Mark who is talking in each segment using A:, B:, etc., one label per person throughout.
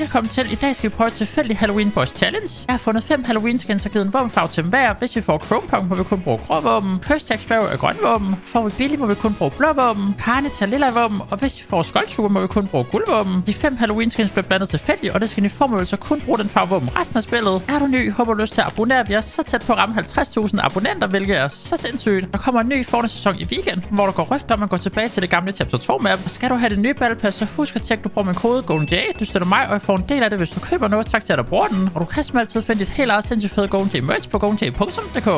A: Velkommen til. I dag skal vi prøve et tilfældigt Halloween Boss Challenge. Jeg har fundet fem Halloween skins og givet en våbenfarve til dem hver. Hvis vi får Chrome Punk, må vi kun bruge grå våben. Curse Tax Sparrow er grøn våben. Får vi Billy, må vi kun bruge blå våben. Karne tager lilla våben. Og hvis vi får Skull må vi kun bruge guld våben. De fem Halloween skins bliver blandet tilfældigt, og det skal i form så kun bruge den farve våben resten af spillet. Er du ny, håber du lyst til at abonnere. Vi er så tæt på at ramme 50.000 abonnenter, hvilket er så sindssygt. Der kommer en ny forne sæson i weekend, hvor der går rygter om at gå tilbage til det gamle Chapter 2 map. Skal du have det nye battle pass, så husk at tjekke, du bruger min kode GoldenJ. Du støtter mig, og får en del af det, hvis du køber noget. Tak til at du bruger den. Og du kan som altid finde dit helt eget sindssygt fede GoNJ merch på gonj.dk.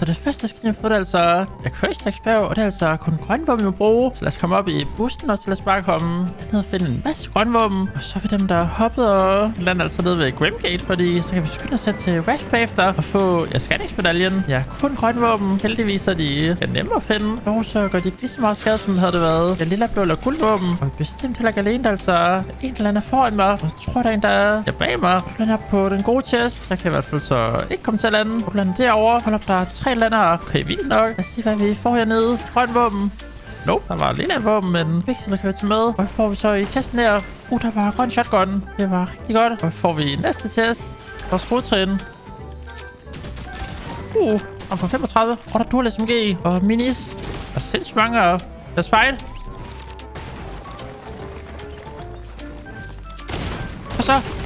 A: Så det første skin, jeg får, det er altså er og det er altså kun grønvåben, vi må bruge. Så lad os komme op i bussen, og så lad os bare komme ned og finde en masse grønvåben. Og så vil dem, der hoppet og lander altså ned ved Grimgate, fordi så kan vi skynde os hen til Raft bagefter og få ja, scanningsmedaljen. Ja, kun grønvåben. Heldigvis er de ja, nemme at finde. Og så gør de ikke lige så meget skade, som havde det været. Ja, lille blå eller guldvåben. Og bestemt heller ikke alene, der er altså en eller anden foran mig. Og jeg tror, der er en, der er ja, bag mig. Og den er på den gode chest. Der kan jeg i hvert fald så ikke komme til at lande. Og lande derovre. Hold op, der er tre lander. Okay, vildt nok. Lad os se, hvad vi får hernede. Grøn våben. Nope, der var lille våben, men pixel kan vi tage med. Og hvad får vi så i testen her? Uh, der var grøn shotgun. Det var rigtig godt. Og hvad får vi i næste test? Vores fodtrin. Uh, og for 35. Og der er dual SMG og minis. Og sindssygt mange. Lad os fight. Og så...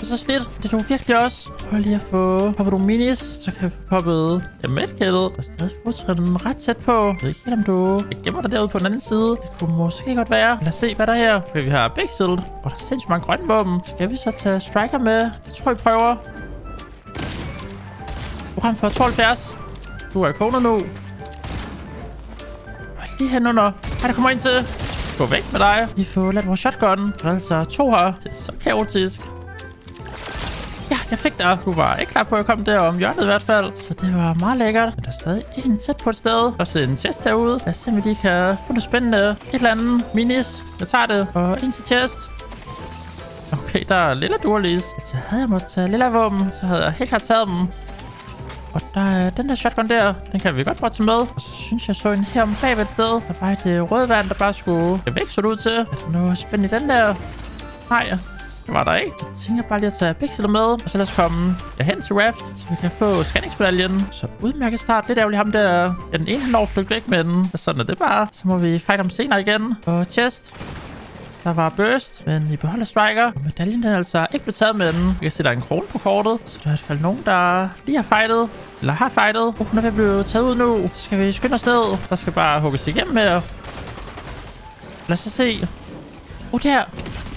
A: Og så slidt. Det er du virkelig også. Prøv lige at få poppet nogle minis. Så kan vi få poppet ja, medkædet. Og stadig fodtræden ret tæt på. Jeg ved ikke helt, om du jeg gemmer dig derude på den anden side. Det kunne måske godt være. Lad os se, hvad der er her. Okay, vi har Big Og der er sindssygt mange grønne våben. Skal vi så tage Striker med? Det tror jeg, vi prøver. Program for 72. Du er konet nu. Og lige hen under. Ej, der kommer ind til. Gå væk med dig. Vi får ladt vores shotgun. Der er altså to her. Det er så kaotisk. Jeg fik dig. Du var ikke klar på at komme der om hjørnet i hvert fald. Så det var meget lækkert. Men der er stadig en tæt på et sted. Og så en test herude. Lad os se, om vi lige kan få noget spændende. Et eller andet minis. Jeg tager det. Og en til test. Okay, der er lilla dualis. Altså, havde jeg måttet tage lilla våben, så havde jeg helt klart taget dem. Og der er den der shotgun der, den kan vi godt prøve at tage med. Og så synes jeg så en her om bagved et sted. Der var et øh, rødvand, der bare skulle væk, så det ud til. Er der noget spændende i den der? Nej, det var der ikke. Jeg tænker bare lige at tage pixel med. Og så lad os komme hen til Raft, så vi kan få scanningsmedaljen. Så udmærket start. Lidt ærgerligt ham der. Ja, den ene han når flygt væk, men sådan er det bare. Så må vi fight ham senere igen. Og chest. Der var burst, men vi beholder striker. Og medaljen den er altså ikke blevet taget med den. Vi kan se, der er en krone på kortet. Så der er i hvert fald nogen, der lige har fightet. Eller har fightet. Uh, hun er ved at blive taget ud nu. Så skal vi skynde os ned. Der skal bare hugges igennem her. Lad os se. Uh, der.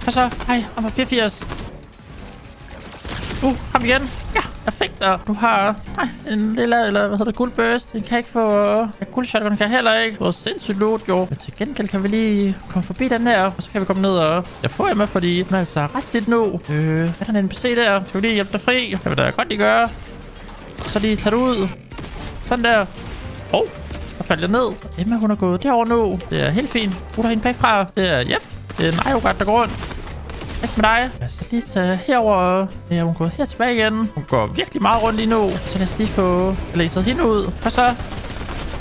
A: Hvad så? Hej, han var 84. Uh, ham igen. Ja, perfekt. Og. Du har nej, en lille, eller hvad hedder det, guldburst. Den kan ikke få... Ja, guldshotgun kan heller ikke. Det var sindssygt loot, jo. Men til gengæld kan vi lige komme forbi den her. Og så kan vi komme ned og... Jeg får jer med, fordi den er altså ret lidt nu. Øh, er der en NPC der? Skal vi lige hjælpe dig fri? Det vil da godt lige gøre. Så lige tage det ud. Sådan der. Åh, oh, der faldt jeg ned. Emma, hun er gået derover nu. Det er helt fint. Du er hende bagfra. Det er, yep. Det er en godt, der går rundt. Ikke med dig. Lad os lige tage herover. Ja, hun går her tilbage igen. Hun går virkelig meget rundt lige nu. Så lad os lige få læset hende ud. Og så...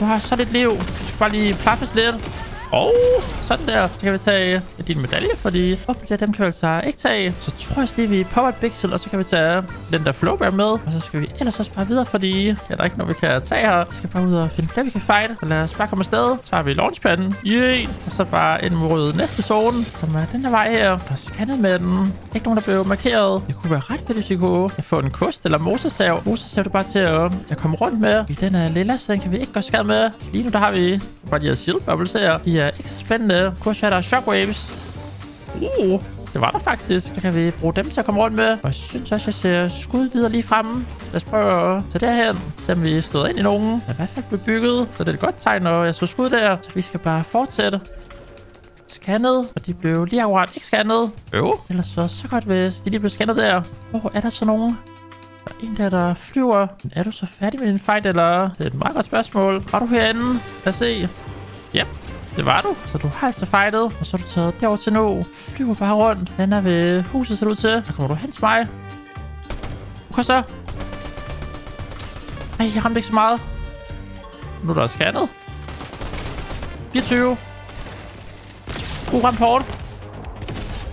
A: Du har så lidt liv. Du skal bare lige plaffes lidt. Og sådan der. Så kan vi tage din medalje, fordi op, ja, dem kan vi altså ikke tage. Så tror jeg lige, vi popper et pixel, og så kan vi tage den der flowbear med. Og så skal vi ellers også bare videre, fordi ja, der er ikke noget, vi kan tage her. Vi skal bare ud og finde flere, vi kan fight. Så lad os bare komme afsted. Så har vi launchpadden. Yeah. Og så bare ind mod næste zone, som er den der vej her. Der er scannet med den. Ikke nogen, der blev markeret. Det kunne være ret fedt, hvis vi kunne få en kost eller motorsav. Motorsav er bare til at, at komme rundt med. I den er lilla, så den kan vi ikke gøre skade med. Lige nu der har vi bare de her shield bubbles her. De er så spændende. Kunne også være, der er shockwaves. Uh, det var der faktisk. Så kan vi bruge dem til at komme rundt med. Og jeg synes også, jeg ser skud videre lige fremme. Lad os prøve at tage derhen. Se om vi stod ind i nogen. Det er i hvert fald blevet bygget. Så det er et godt tegn, når jeg så skud der. Så vi skal bare fortsætte. Scannet. Og de blev lige akkurat ikke scannet. Øv. Ellers var så godt, hvis de lige blev scannet der. Hvor er der så nogen? Der er en der, der flyver. Men er du så færdig med din fight, eller? Det er et meget godt spørgsmål. Var du herinde? Lad os se. Yep, det var du. Så du har altså fightet, og så er du taget derover til nu. Flyver bare rundt. Den er ved huset, ser du til. Der kommer du hen til mig. Kom så. Ej, jeg ramte ikke så meget. Nu er der scannet. 24. God ramt hårdt.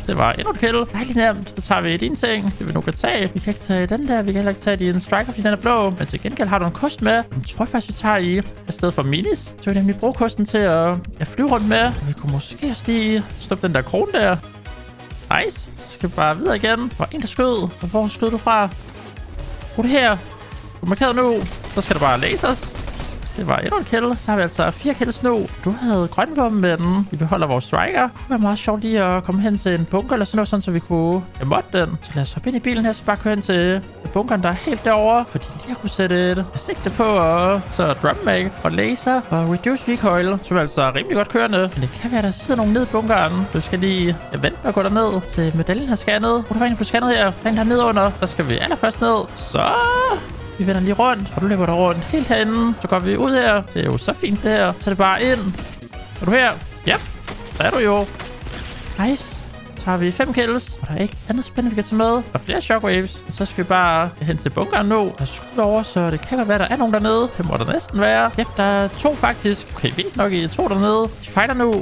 A: Det var endnu et kill. Dejligt nemt. Så tager vi din ting. Det vil nu kan tage. Vi kan ikke tage den der. Vi kan heller ikke tage din striker, fordi den er blå. Men til gengæld har du en kost med. Den tror jeg faktisk, vi tager i. I stedet for minis. Så vil vi nemlig bruge kosten til at, at flyve rundt med. Vi kunne måske stige. Stoppe den der krone der. Nice. Så skal vi bare videre igen. Der var en, der skød. Hvor skød du fra? Brug det her. Du er markeret nu. Så skal der bare lasers. Det var endnu en kill. Så har vi altså fire kills nu. Du havde grøn med den. Vi beholder vores striker. Det kunne være meget sjovt lige at komme hen til en bunker eller sådan noget, sådan, så vi kunne emotte den. Så lad os hoppe ind i bilen her, så bare køre hen til bunkeren, der er helt derovre. Fordi lige kunne sætte et sigte på og så drum mag og laser og reduce recoil. Så er vi altså rimelig godt kørende. Men det kan være, der sidder nogen ned i bunkeren. Du skal lige vente med at gå derned til medaljen har scannet. Oh, der var en på scannet her. Der er en der nede under. Der skal vi allerførst ned. Så vi vender lige rundt, og du løber der rundt helt herinde. Så går vi ud her. Det er jo så fint det her. Så er det bare ind. Er du her? Ja, der er du jo. Nice. Så har vi fem kills, og der er ikke andet spændende, vi kan tage med. Der flere shockwaves, og så skal vi bare hen til bunkeren nu. Der er skudt over, så det kan godt være, der er nogen dernede. Det må der næsten være. Ja, der er to faktisk. Okay, vi nok i to dernede. Vi fighter nu.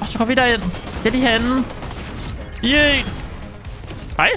A: Og så går vi derind. Det er de herinde. Yay! Hej.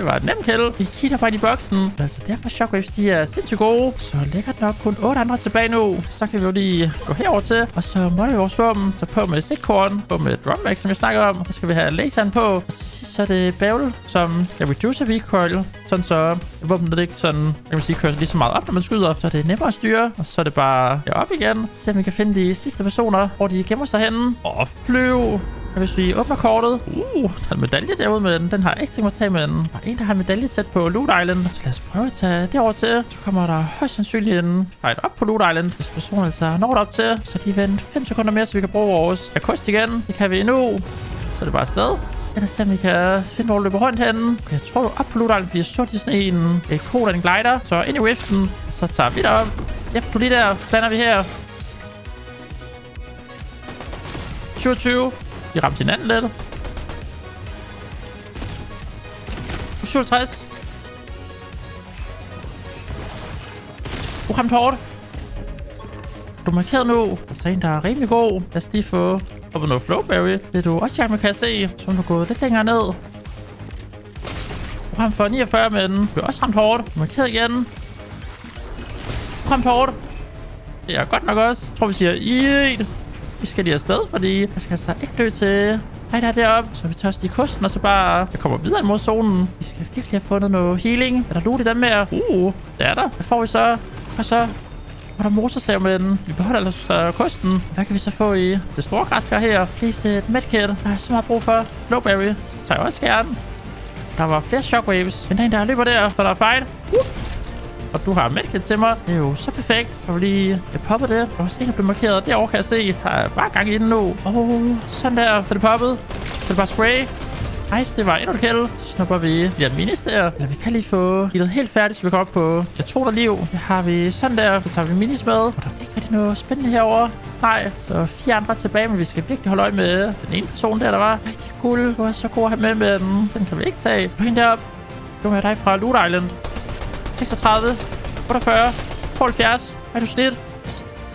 A: Det var et nemt kill. Vi hitter bare i boksen. Altså, derfor Shockwaves, de er sindssygt gode. Så ligger der nok kun 8 andre tilbage nu. Så kan vi jo lige gå herover til. Og så må vi vores våben. Så på med sigtkorn. På med drumback, som vi snakker om. Så skal vi have laseren på. Og til sidst så er det bævel, som kan reduce recoil. Sådan så våbenet ikke sådan, kan man sige, kører lige så meget op, når man skyder. Så er det nemmere at styre. Og så er det bare op igen. Se om vi kan finde de sidste personer, hvor de gemmer sig henne. Og flyv. Hvis vi åbner kortet... Uh, der er en medalje derude, med den Den har jeg ikke tænkt mig at tage med den. Der er en, der har en medalje tæt på Loot Island. Så lad os prøve at tage det over til. Så kommer der højst sandsynligt en fight op på Loot Island. Hvis personen altså når op til, så lige vente 5 sekunder mere, så vi kan bruge vores akust igen. Det kan vi endnu. Så er det bare afsted. Lad os se, om vi kan finde, hvor du løber rundt henne. Okay, jeg tror, du er op på Loot Island, fordi jeg så de sådan en et kode en glider. Så ind i riften, så tager vi derop. Ja, du lige der. Planer vi her. 27. De ramte hinanden lidt. 67. Du ramte hårdt. Du markerer nu. Altså en, der er rimelig god. Lad os lige få op noget flowberry. Det er du også i gang med, kan jeg se. Så er du gået lidt længere ned. Du ramte for 49, med den. du er også ramt hårdt. Du markerer igen. Du ramte hårdt. Det er godt nok også. Jeg tror, vi siger, 1. Vi skal lige afsted, fordi jeg skal altså ikke dø til... Hej der er deroppe. Så vi tager i kosten, og så bare... Jeg kommer videre mod zonen. Vi skal virkelig have fundet noget healing. Er der loot i dem med? Uh, det er der. Hvad får vi så? Og så... Og der er motorsav med den. Vi beholder altså kosten. Hvad kan vi så få i det store græsker her? Please et medkit. Der er så meget brug for. Slowberry. Tager jeg også gerne. Der var flere shockwaves. Men der er en, der løber der, så der er fight. Uh og du har medkit til mig. Det er jo så perfekt, for fordi jeg popper det. Der er også der blev markeret. Derovre kan jeg se. Der er bare gang i den nu. Åh, oh, sådan der. Så er det poppet. Så er det bare spray. Nice, det var endnu et kill. Så snupper vi lige minis der. Eller vi kan lige få healet helt færdigt, så vi kommer op på jeg tror der liv. Det har vi sådan der. Så tager vi minis med. Og der er ikke rigtig noget spændende herovre. Nej, så fire andre tilbage, men vi skal virkelig holde øje med den ene person der, der var. Rigtig cool. Det var så god at have med med den. Den kan vi ikke tage. Du hende derop. Nu er dig fra Loot Island. 36, 48, 72. Er du snit?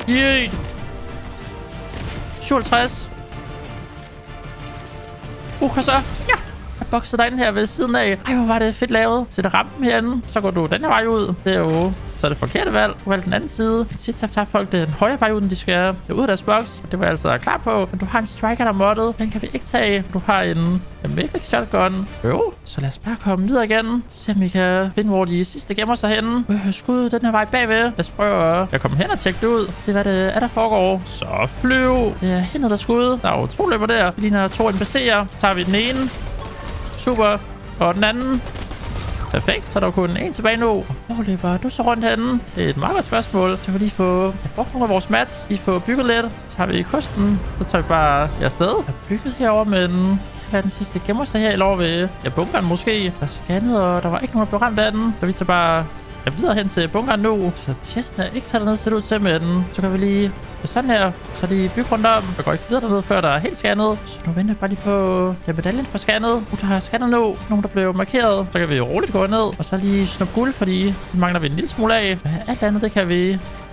A: Yeet. 57. Uh, hvad så? Ja. Jeg bokser dig ind her ved siden af. Ej, hvor var det fedt lavet. Sætter rampen herinde. Så går du den her vej ud. Det er jo så er det forkerte valg. Du valgte den anden side. Tit så tager folk den højre vej ud, end de skal ud af deres box. Det var jeg altså klar på. Men du har en striker, der er. Den kan vi ikke tage. Du har en, en Mavic shotgun. Jo, så lad os bare komme videre igen. Se om vi kan finde, hvor de sidste gemmer sig henne. Øh, skud den her vej bagved. Lad os prøve at komme hen og tjekke det ud. Se, hvad det er, der foregår. Så flyv. Det er der skud. Der er jo to løber der. Vi ligner to NPC'er. Så tager vi den ene. Super. Og den anden. Perfekt, så er der kun en tilbage nu. Og forløber, du så rundt henne? Det er et meget godt spørgsmål. Så vi lige få brugt nogle af vores mats. Vi får bygget lidt. Så tager vi kosten. Så tager vi bare afsted. Jeg har bygget herover, men hvad den sidste gemmer sig her over ved ja, bunkeren måske. Der scannede, og der var ikke nogen, der blev ramt af den. Så vi tager bare ja, videre hen til bunkeren nu. Så testen er ikke taget ned, ser det ud til med den. Så kan vi lige sådan her. Så lige bygge rundt om. Jeg går ikke videre dernede, før der er helt scannet. Så nu venter jeg bare lige på ja, medaljen for scannet. Nu der har scannet nu. Nogen, der blev markeret. Så kan vi roligt gå ned. Og så lige snuppe guld, fordi det mangler vi en lille smule af. Alt andet, det kan vi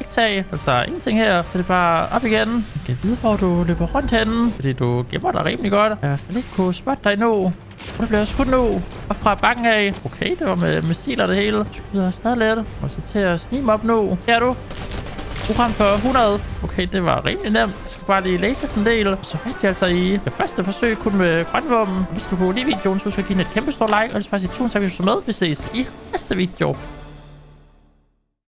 A: ikke tag. Altså ingenting her. Så det er bare op igen. Jeg kan vide, hvor du løber rundt henne. Fordi du gemmer dig rimelig godt. Jeg har i hvert fald ikke kunne spotte dig endnu. Og der bliver skudt nu. Og fra bakken af. Okay, det var med missiler det hele. Skyder stadig lidt. Og så til at snige op nu. Her er du. Program for 100. Okay, det var rimelig nemt. Jeg skal bare lige læse en del. Så fandt vi altså i det første forsøg kun med grønvåben. Hvis du kunne lide videoen, så skal du give den et kæmpe stort like. Og det er bare sige tusind tak, hvis du så med. Vi ses i næste video.